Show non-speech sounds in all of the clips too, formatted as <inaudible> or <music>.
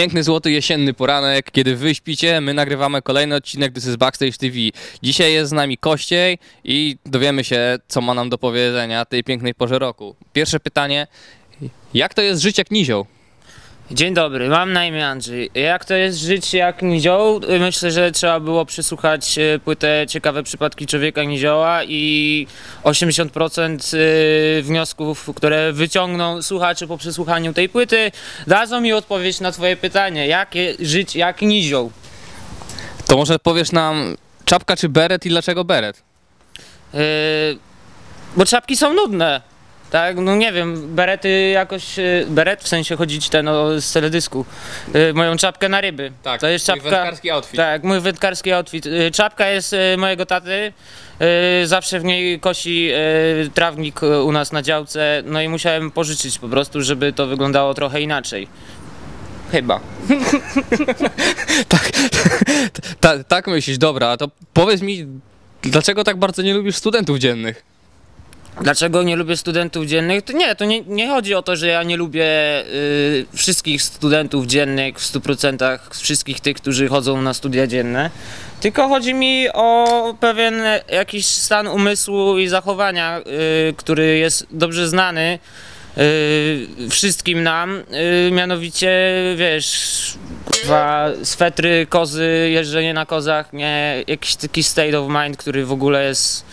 Piękny, złoty, jesienny poranek, kiedy wy śpicie, my nagrywamy kolejny odcinek This is Backstage TV. Dzisiaj jest z nami Kościej i dowiemy się, co ma nam do powiedzenia tej pięknej porze roku. Pierwsze pytanie, jak to jest żyć jak nizioł? Dzień dobry, mam na imię Andrzej. Jak to jest żyć jak nizioł? Myślę, że trzeba było przesłuchać e, płytę Ciekawe przypadki człowieka nizioła i 80% e, wniosków, które wyciągną słuchacze po przesłuchaniu tej płyty, dadzą mi odpowiedź na twoje pytanie. Jak żyć jak nizioł? To może powiesz nam czapka czy beret i dlaczego beret? E, Bo czapki są nudne. Tak, no nie wiem, berety jakoś, e, beret w sensie chodzić ten o, z teledysku, E, moją czapkę na ryby. to jest czapka, outfit. Tak, mój wędkarski outfit. Y, Czapka jest mojego taty. y, Zawsze w niej kosi y, trawnik u nas na działce. No i musiałem pożyczyć po prostu, żeby to wyglądało trochę inaczej. Chyba. <laughs> Tak, <laughs> ta, tak myślisz, dobra, to powiedz mi, dlaczego tak bardzo nie lubisz studentów dziennych? Dlaczego nie lubię studentów dziennych? To nie, to nie, nie chodzi o to, że ja nie lubię y, wszystkich studentów dziennych w 100%, wszystkich tych, którzy chodzą na studia dzienne. Tylko chodzi mi o pewien jakiś stan umysłu i zachowania, y, który jest dobrze znany y, wszystkim nam. Y, mianowicie, wiesz, kurwa, swetry, kozy, jeżdżenie na kozach, nie, jakiś taki state of mind, który w ogóle jest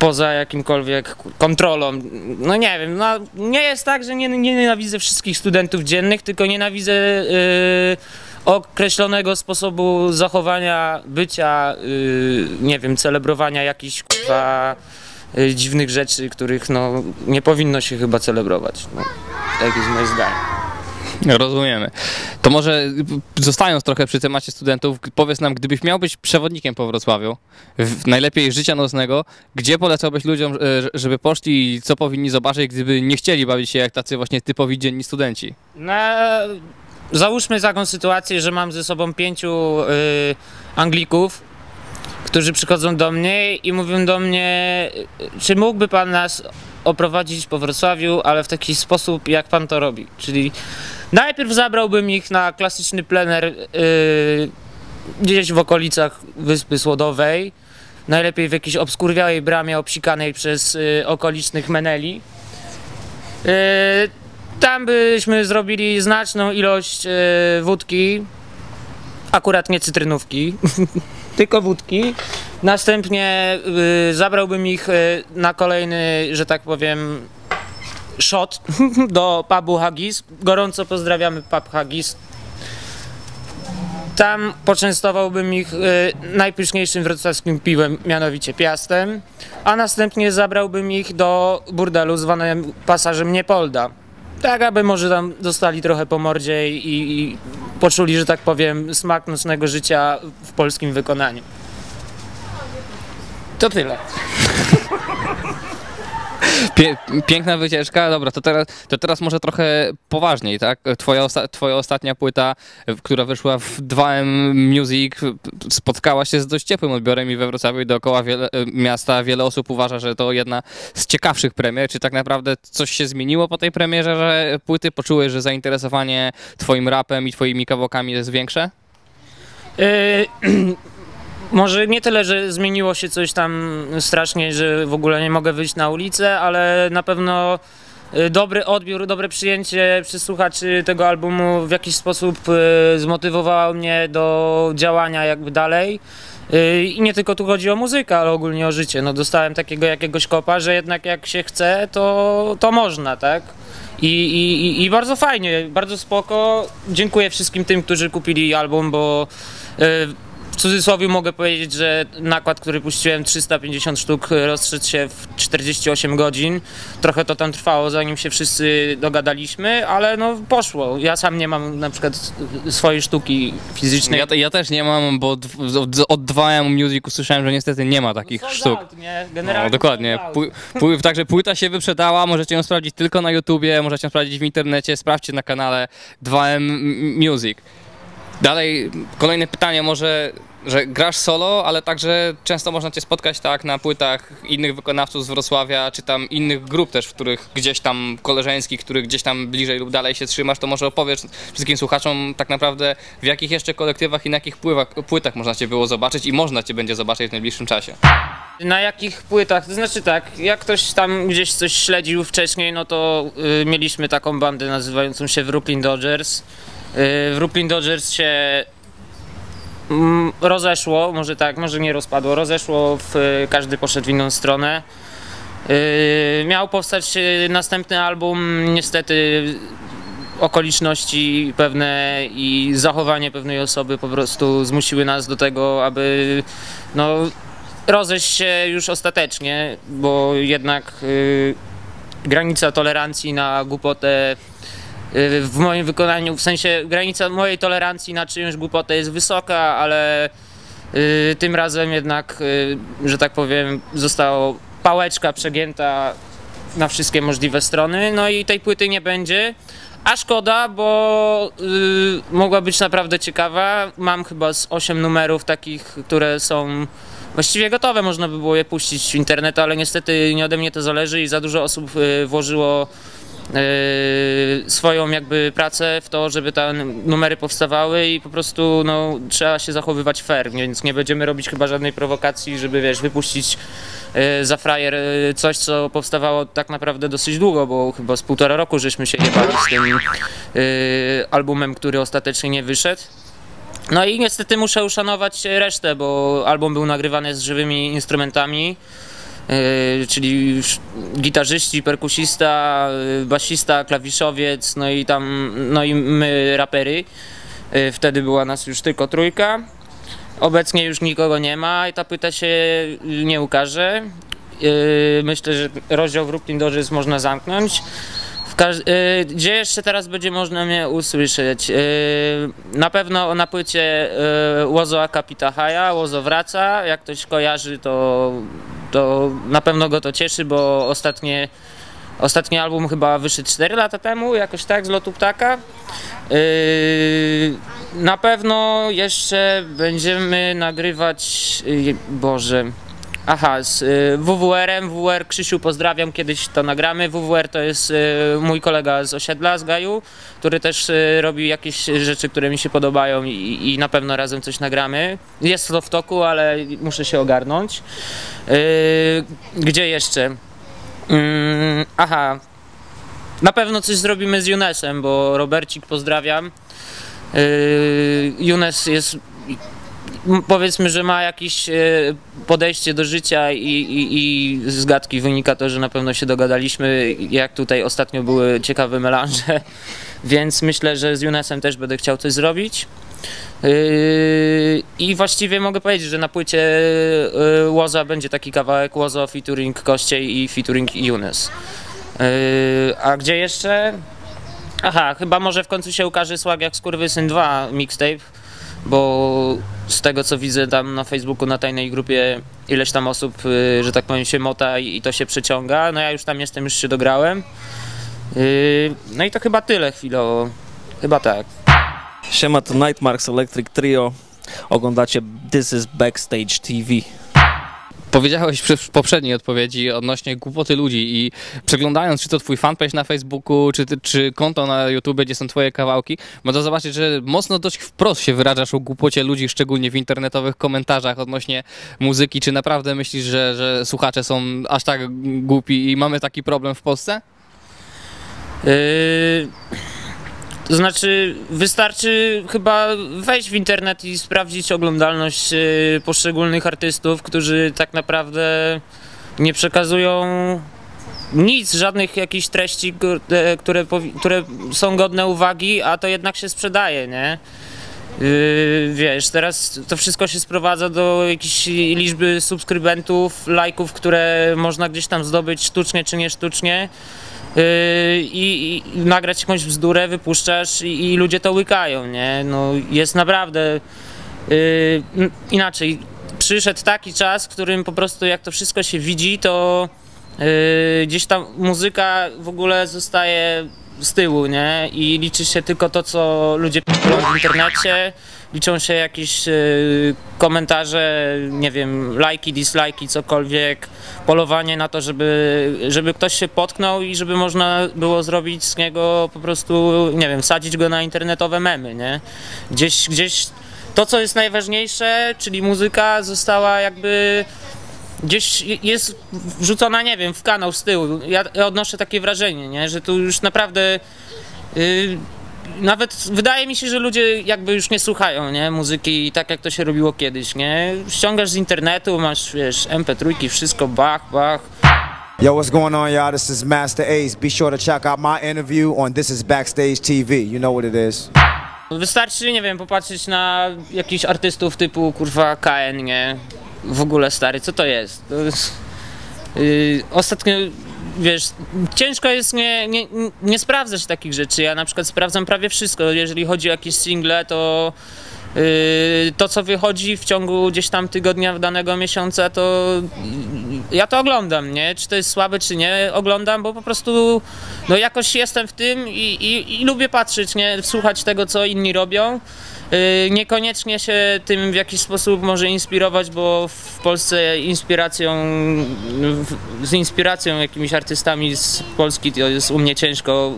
poza jakimkolwiek kontrolą. No nie wiem, no, nie jest tak, że nie, nie nienawidzę wszystkich studentów dziennych, tylko nienawidzę yy, określonego sposobu zachowania, bycia, yy, nie wiem, celebrowania jakichś kurwa, yy, dziwnych rzeczy, których no, nie powinno się chyba celebrować. No, tak jest moje zdanie. Rozumiemy. To może zostając trochę przy temacie studentów, powiedz nam, gdybyś miał być przewodnikiem po Wrocławiu, najlepiej życia nocnego, gdzie polecałbyś ludziom, y, żeby poszli i co powinni zobaczyć, gdyby nie chcieli bawić się jak tacy właśnie typowi dzienni studenci? No, załóżmy taką sytuację, że mam ze sobą pięciu y, Anglików, którzy przychodzą do mnie i mówią do mnie, y, czy mógłby pan nas oprowadzić po Wrocławiu, ale w taki sposób, jak pan to robi. Czyli najpierw zabrałbym ich na klasyczny plener y, gdzieś w okolicach Wyspy Słodowej, najlepiej w jakiejś obskurwiałej bramie obsikanej przez y, okolicznych meneli. Y, tam byśmy zrobili znaczną ilość e, wódki, akurat nie cytrynówki, <laughs> tylko wódki. Następnie y, zabrałbym ich e, na kolejny, że tak powiem, shot <laughs> do pubu Haggis. Gorąco pozdrawiamy pub Haggis. Tam poczęstowałbym ich e, najpyszniejszym wrocławskim piwem, mianowicie piastem, a następnie zabrałbym ich do burdelu zwanym pasażem Niepolda. Tak, aby może tam dostali trochę po mordzie i, i poczuli, że tak powiem, smak nocnego życia w polskim wykonaniu. To tyle. <laughs> Piękna wycieczka, dobra, to teraz, to teraz może trochę poważniej, tak? Twoja, osta, twoja ostatnia płyta, która wyszła w 2M Music, spotkała się z dość ciepłym odbiorem i we Wrocławiu i dookoła wiele, y, miasta wiele osób uważa, że to jedna z ciekawszych premier. Czy tak naprawdę coś się zmieniło po tej premierze, że płyty poczułeś, że zainteresowanie twoim rapem i twoimi kawałkami jest większe? <clears throat> Może nie tyle, że zmieniło się coś tam strasznie, że w ogóle nie mogę wyjść na ulicę, ale na pewno yy, dobry odbiór, dobre przyjęcie przez słuchaczy tego albumu w jakiś sposób yy, zmotywowało mnie do działania jakby dalej. Yy, I nie tylko tu chodzi o muzykę, ale ogólnie o życie. No dostałem takiego jakiegoś kopa, że jednak jak się chce, to, to można, tak? I, i, i- bardzo fajnie, bardzo spoko. Dziękuję wszystkim tym, którzy kupili album, bo cudzysłowie mogę powiedzieć, że nakład, który puściłem 350 sztuk, rozszedł się w 48 godzin. Trochę to tam trwało, zanim się wszyscy dogadaliśmy, ale no poszło. Ja sam nie mam na przykład swojej sztuki fizycznej. Ja, ja też nie mam, bo od, od, od 2M Music usłyszałem, że niestety nie ma takich sztuk. out, nie? No, Generalnie dokładnie. sold out. Pły, pły, także płyta się wyprzedała, możecie ją sprawdzić tylko na YouTubie, możecie ją sprawdzić w internecie, sprawdźcie na kanale 2M Music. Dalej, kolejne pytanie, może że grasz solo, ale także często można cię spotkać tak na płytach innych wykonawców z Wrocławia, czy tam innych grup też, w których gdzieś tam koleżeńskich, których gdzieś tam bliżej lub dalej się trzymasz, to może opowiesz wszystkim słuchaczom tak naprawdę w jakich jeszcze kolektywach i na jakich pływach, płytach można cię było zobaczyć i można cię będzie zobaczyć w najbliższym czasie. Na jakich płytach? To znaczy tak, jak ktoś tam gdzieś coś śledził wcześniej, no to y, mieliśmy taką bandę nazywającą się Brooklyn Dodgers. Y, Brooklyn Dodgers się rozeszło, może tak, może nie rozpadło, rozeszło, w, każdy poszedł w inną stronę. Y, miał powstać y, następny album, niestety okoliczności pewne i zachowanie pewnej osoby po prostu zmusiły nas do tego, aby no, rozejść się już ostatecznie, bo jednak y, granica tolerancji na głupotę y, w moim wykonaniu, w sensie granica mojej tolerancji na czyjąś głupotę jest wysoka, ale y, tym razem jednak, y, że tak powiem, została pałeczka przegięta na wszystkie możliwe strony, no i tej płyty nie będzie. A szkoda, bo y, mogła być naprawdę ciekawa. Mam chyba z 8 numerów takich, które są właściwie gotowe, można by było je puścić w internet, ale niestety nie ode mnie to zależy i za dużo osób y, włożyło y, swoją jakby pracę w to, żeby te numery powstawały i po prostu no, trzeba się zachowywać fair, więc nie będziemy robić chyba żadnej prowokacji, żeby wiesz, wypuścić y, za frajer y, coś, co powstawało tak naprawdę dosyć długo, bo chyba z półtora roku żeśmy się jebali z tym albumem, który ostatecznie nie wyszedł. No i niestety muszę uszanować resztę, bo album był nagrywany z żywymi instrumentami, yy, czyli sz- gitarzyści, perkusista, yy, basista, klawiszowiec, no i tam, no i my rapery. Yy, wtedy była nas już tylko trójka. Obecnie już nikogo nie ma i ta płyta się nie ukaże. Myślę, że rozdział w Dodgers można zamknąć. Y, gdzie jeszcze teraz będzie można mnie usłyszeć? Y, na pewno na płycie y, Łozo Akapita Haja, Łozo wraca. Jak ktoś kojarzy, to, to na pewno go to cieszy, bo ostatnie, ostatni album chyba wyszedł 4 lata temu, jakoś tak, z lotu ptaka. Na pewno jeszcze będziemy nagrywać, Boże, Aha, z y, WWR-em, WWR Krzysiu pozdrawiam, kiedyś to nagramy. WWR to jest y, mój kolega z osiedla, z Gaju, który też y, robi jakieś rzeczy, które mi się podobają i, i na pewno razem coś nagramy. Jest to w toku, ale muszę się ogarnąć. Y, gdzie jeszcze? Mm, aha, na pewno coś zrobimy z Junesem, bo Robercik pozdrawiam. Junes jest m- powiedzmy, że ma jakieś e, podejście do życia i, i, i z gadki wynika to, że na pewno się dogadaliśmy, jak tutaj ostatnio były ciekawe melanże, <laughs> więc myślę, że z Junesem też będę chciał coś zrobić. Yy, I właściwie mogę powiedzieć, że na płycie yy, Łoza będzie taki kawałek Łozo featuring Kościej i featuring Junes. A gdzie jeszcze? Aha, chyba może w końcu się ukaże Słag jak Skurwysyn 2 mixtape, bo z tego co widzę tam na Facebooku, na tajnej grupie ileś tam osób, y, że tak powiem się mota i, to się przeciąga. No ja już tam jestem, już się dograłem. Y, No i to chyba tyle chwilowo. Chyba tak. Siema, to Nightmarks Electric Trio. Oglądacie This is Backstage TV. Powiedziałeś w poprzedniej odpowiedzi odnośnie głupoty ludzi i przeglądając, czy to twój fanpage na Facebooku, czy, czy konto na YouTube, gdzie są twoje kawałki, można zobaczyć, że mocno dość wprost się wyrażasz o głupocie ludzi, szczególnie w internetowych komentarzach odnośnie muzyki. Czy naprawdę myślisz, że, że słuchacze są aż tak głupi i mamy taki problem w Polsce? Yy, to znaczy, wystarczy chyba wejść w internet i sprawdzić oglądalność yy, poszczególnych artystów, którzy tak naprawdę nie przekazują nic, żadnych jakichś treści, które, które, które są godne uwagi, a to jednak się sprzedaje, nie? Yy, wiesz, teraz to wszystko się sprowadza do jakiejś liczby subskrybentów, lajków, które można gdzieś tam zdobyć sztucznie czy nie sztucznie. Yy, i, i nagrać jakąś bzdurę, wypuszczasz i, i ludzie to łykają, nie? No jest naprawdę yy, inaczej. Przyszedł taki czas, w którym po prostu jak to wszystko się widzi, to yy, gdzieś tam muzyka w ogóle zostaje z tyłu, nie? I liczy się tylko to, co ludzie piszą w internecie, liczą się jakieś e, komentarze, nie wiem, lajki, dislajki, cokolwiek, polowanie na to, żeby, żeby ktoś się potknął i żeby można było zrobić z niego po prostu, nie wiem, wsadzić go na internetowe memy, nie? Gdzieś, gdzieś to, co jest najważniejsze, czyli muzyka, została jakby gdzieś jest wrzucona, nie wiem, w kanał z tyłu. Ja, ja odnoszę takie wrażenie, nie? że tu już naprawdę. Yy, nawet wydaje mi się, że ludzie jakby już nie słuchają, nie? Muzyki tak jak to się robiło kiedyś, nie? Ściągasz z internetu, masz, wiesz, MP3, wszystko, bach, bach. Yo, what's going on, y'all? This is Master Ace. Be sure to check out my interview on This Is Backstage TV. You know what it is. Wystarczy, nie wiem, popatrzeć na jakichś artystów typu, kurwa, KN, nie? W ogóle, stary, co to jest? To jest yy, ostatnio, wiesz, ciężko jest nie, nie, nie sprawdzać takich rzeczy. Ja na przykład sprawdzam prawie wszystko. Jeżeli chodzi o jakieś single, to yy, to, co wychodzi w ciągu gdzieś tam tygodnia danego miesiąca, to ja to oglądam, nie? Czy to jest słabe, czy nie, oglądam, bo po prostu no jakoś jestem w tym i, i, i lubię patrzeć, nie? Słuchać tego, co inni robią. Yy, Niekoniecznie się tym w jakiś sposób może inspirować, bo w Polsce inspiracją, z inspiracją jakimiś artystami z Polski to jest u mnie ciężko.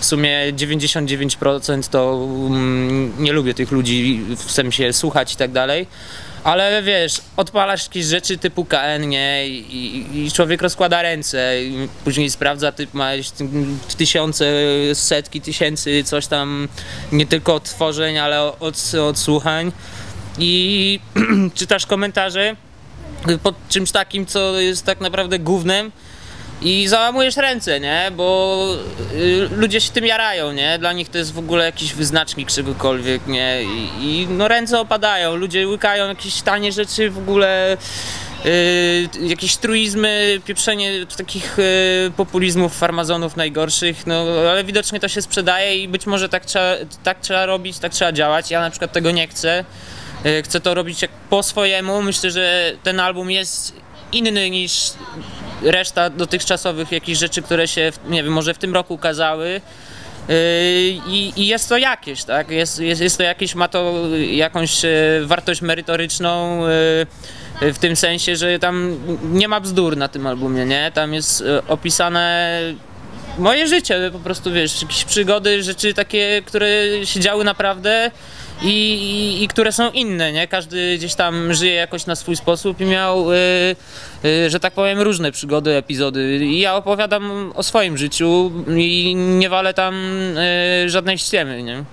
W sumie 99% to mm, nie lubię tych ludzi, w sensie słuchać i tak dalej. Ale wiesz, odpalasz jakieś rzeczy typu KN, nie? I, i, i człowiek rozkłada ręce, i później sprawdza, typ ma jakieś tysiące, setki tysięcy, coś tam, nie tylko odtworzeń, ale od, odsłuchań. I <clears throat> czytasz komentarze pod czymś takim, co jest tak naprawdę głównym i załamujesz ręce, nie? Bo y, ludzie się tym jarają, nie? Dla nich to jest w ogóle jakiś wyznacznik czegokolwiek, nie? I, i no ręce opadają, ludzie łykają jakieś tanie rzeczy w ogóle. y, jakieś truizmy, pieprzenie takich y, populizmów, farmazonów najgorszych, no ale widocznie to się sprzedaje i być może tak trzeba, tak trzeba robić, tak trzeba działać. Ja na przykład tego nie chcę. Y, Chcę to robić jak po swojemu. Myślę, że ten album jest inny niż reszta dotychczasowych jakichś rzeczy, które się, nie wiem, może w tym roku ukazały. Yy, I, I jest to jakieś, tak? Jest, jest, jest to jakieś, ma to jakąś e, wartość merytoryczną e, w tym sensie, że tam nie ma bzdur na tym albumie, nie? Tam jest e, opisane moje życie, po prostu wiesz, jakieś przygody, rzeczy takie, które się działy naprawdę i, i, które są inne, nie? Każdy gdzieś tam żyje jakoś na swój sposób i miał, y, y, że tak powiem, różne przygody, epizody. I ja opowiadam o swoim życiu i nie walę tam y, żadnej ściemy, nie?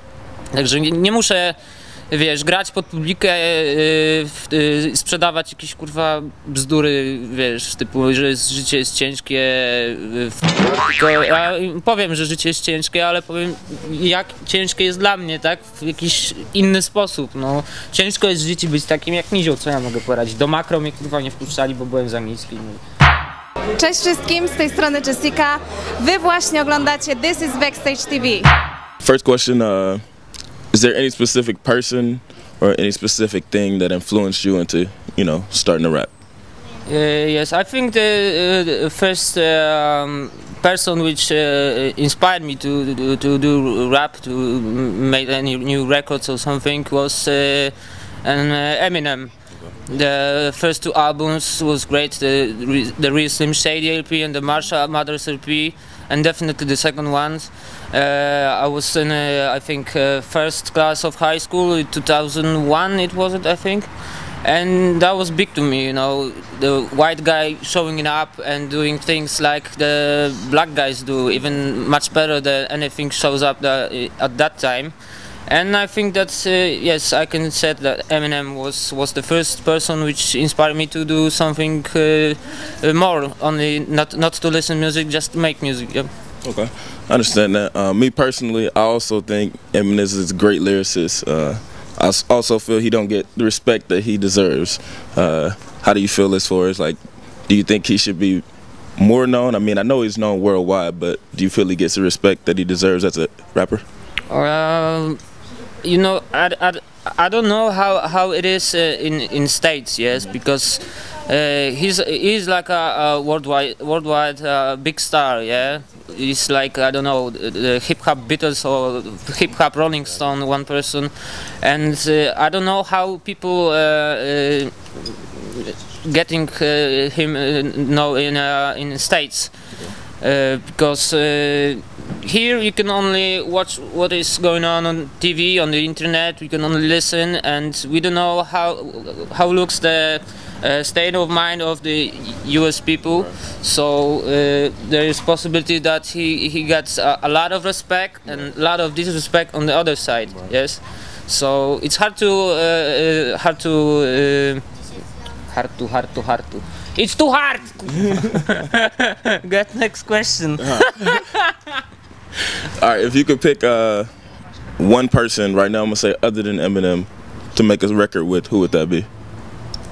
Także nie, nie muszę, wiesz, grać pod publikę, y, w- y, sprzedawać jakieś kurwa bzdury, wiesz, typu, że życie jest ciężkie. y, w- Tylko ja powiem, że życie jest ciężkie, ale powiem, jak ciężkie jest dla mnie, tak? W jakiś inny sposób. No, ciężko jest w życiu być takim jak Nizioł, co ja mogę poradzić. Do makro mnie kurwa nie wpuszczali, bo byłem za niski. No. Cześć wszystkim, z tej strony Jessica. Wy właśnie oglądacie This is Backstage TV. First question: uh, Is there any specific person or any specific thing that influenced you into, you know, starting to rap? Uh, yes, I think the, uh, the first um, person which uh, inspired me to, to to do rap, to make any new records or something, was uh, an uh, The first two albums was great. The the Real Slim Shady LP and the Marshall Mathers LP, and definitely the second one. Uh, I was in, uh, I think, uh, first class of high school in 2001. It was it, I think and that was big to me you know the white guy showing up and doing things like the black guys do even much better than anything shows up at that time and i think that uh, yes i can say that eminem was was the first person which inspired me to do something uh, uh, more only not not to listen music just to make music yeah. Okay, I understand that. Uh, me personally, I also think Eminem is a great lyricist. Uh, I also feel he don't get the respect that he deserves. Uh, how do you feel as far as like, do you think he should be more known? I mean, I know he's known worldwide, but do you feel he gets the respect that he deserves as a rapper? Um, you know, I, I, I don't know how, how it is uh, in in states. Yes, because uh, he's he's like a, a worldwide worldwide uh, big star. Yeah, is like I don't know the, hip hop Beatles or hip hop Rolling Stone, one person, and uh, I don't know how people uh, uh, getting him uh, know in in states because uh, here you can only watch what is going on on TV on the internet. We can only listen, and we don't know how how looks the uh, state of mind of the U.S. people. So uh, there is possibility that he he gets a, a lot of respect and a lot of disrespect on the other side. Yes. So it's hard to uh, uh, hard to uh, hard to hard to hard to. It's too hard. <laughs> Get next question. <laughs> All right, if you could pick uh, one person right now, I'm gonna say other than Eminem to make a record with, who would that be?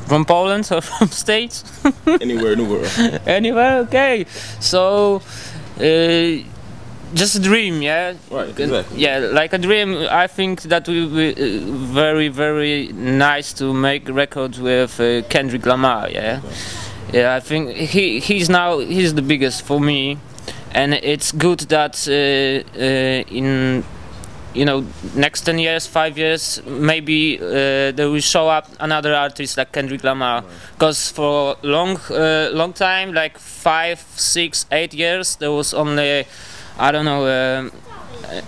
From Poland or <laughs> from States? Anywhere in the world. Anywhere? Okay. So, uh, just a dream, yeah? Right, exactly. Yeah, like a dream. I think that will be uh, very, very nice to make records with uh, Kendrick Lamar, yeah? Yeah, I think he he's now he's the biggest for me, and it's good that uh, uh, in you know next 10 years 5 years maybe uh, they will show up another artist like kendrick lamar. Because for long uh, long time like five six eight years there was only i don't know um,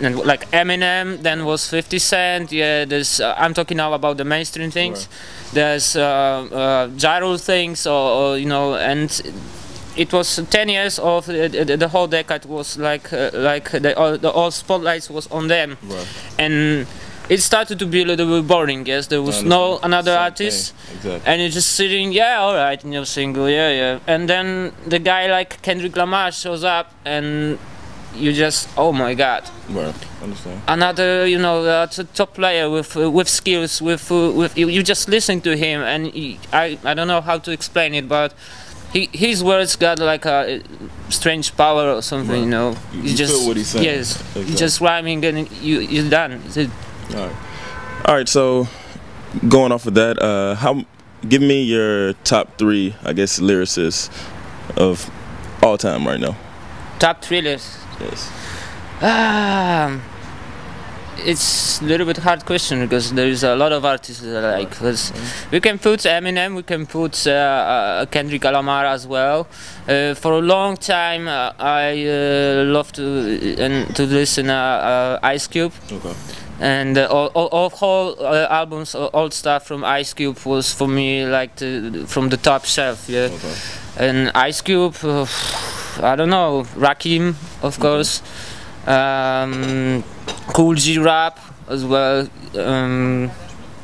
and like eminem then was 50 cent yeah there's uh, i'm talking now about the mainstream things. There's uh, uh, gyro things or, or you know and it was 10 years of uh, the, the whole decade was like uh, like the all, the all spotlights was on them. And it started to be a little bit boring yes. There was no another artist. Exactly. and you're just sitting yeah all right new single yeah yeah. And then the guy like kendrick lamar shows up and you just oh my god Right. Understand. another you know uh, top player with uh, with skills with uh, with you, you just listen to him and he, I I don't know how to explain it but he, his words got like a strange power or something you know You- you just feel what he's saying. yes Exactly. just rhyming and you you're done it. All right. All right. So, going off of that, uh, how? Give me your top three, I guess, lyricists of all time right now. Top thrillers Yes. Um, it's a little bit hard question because there is a lot of artists that I like. 'cause we can put Eminem, we can put uh, uh, Kendrick Lamar as well. Uh, for a long time, uh, I uh, love to and to listen uh, uh, Ice Cube. Okay. And uh, all, all, all whole uh, albums, all, all stuff from Ice Cube was for me like the, from the top shelf. Yeah Okay. and Ice Cube, uh, I don't know, Rakim, of course, um, Cool G Rap as well. Um,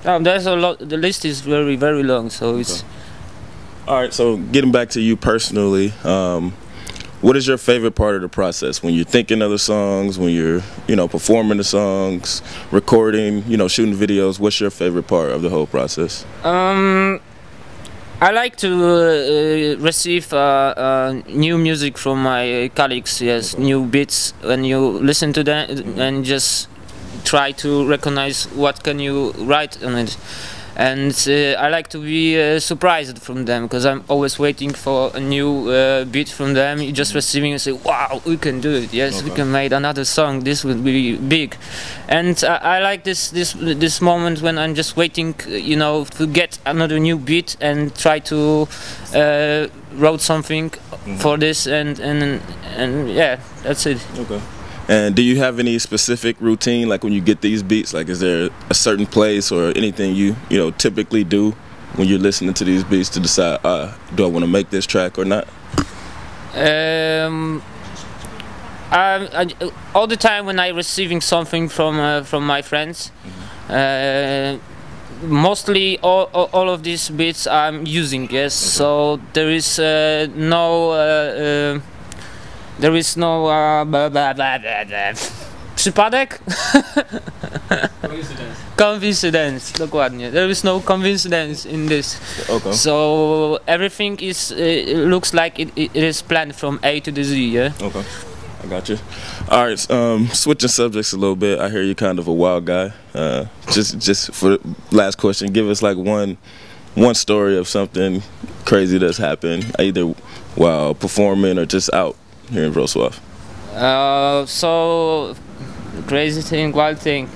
oh, there's a lot. The list is very very long, so it's. All right. So, getting back to you personally, um, what is your favorite part of the process when you're thinking of the songs, when you're, you know, performing the songs, recording, you know, shooting videos? What's your favorite part of the whole process? Um, I like to uh, uh, receive uh, new music from my colleagues. Yes, new beats, and you listen to them and just try to recognize what can you write on it. And uh, I like to be uh, surprised from them because I'm always waiting for a new uh, beat from them. You just receiving and say, "Wow, we can do it! Yes, we can make another song. This will be big." And I, I like this this this moment when I'm just waiting, you know, to get another new beat and try to uh, wrote something for this and and and yeah, that's it. Okay. And do you have any specific routine, like when you get these beats? Like, is there a certain place or anything you you know typically do when you're listening to these beats to decide, uh, do I want to make this track or not? Um, I, I, all the time when I'm receiving something from uh, from my friends, uh, mostly all, all, all of these beats I'm using. Yes, so there is uh, no uh, uh, there is no uh, blah, blah, blah, blah, blah. przypadek. Coincidence, dokładnie. There is no coincidence in this. Okay. So everything is uh, looks like it, it is planned from A to the Z. Yeah. Okay. I got you. All right. Um, switching subjects a little bit. I hear you're kind of a wild guy. Uh, just just for last question, give us like one one story of something crazy that's happened, either while performing or just out here in Wrocław. Uh, so crazy thing, wild thing.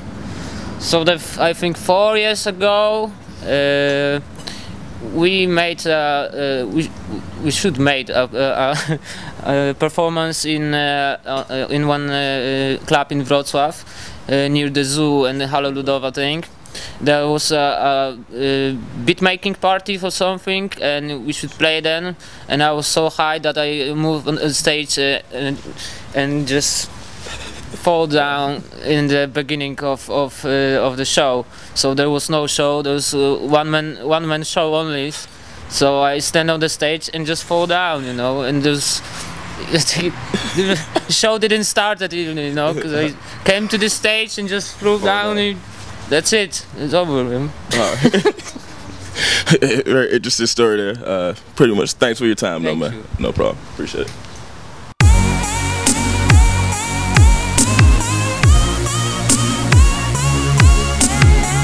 So that I think four years ago, uh, we made uh, we we should made a, a, <laughs> a performance in uh, uh, in one uh, club in Wrocław near the zoo and the Halo Ludowa thing. There was a, a, a beat making party for something, and we should play then. And I was so high that I moved on the stage uh, and, and just fall down in the beginning of of uh, of the show. So there was no show. There was uh, one man one man show only. So I stand on the stage and just fall down, you know. And there's <laughs> the show didn't start that evening, you know, because I came to the stage and just threw down. And that's it. It's over. Man. Very interesting story there. Uh, pretty much. Thanks for your time, Thank though, man. you. No problem. Appreciate it.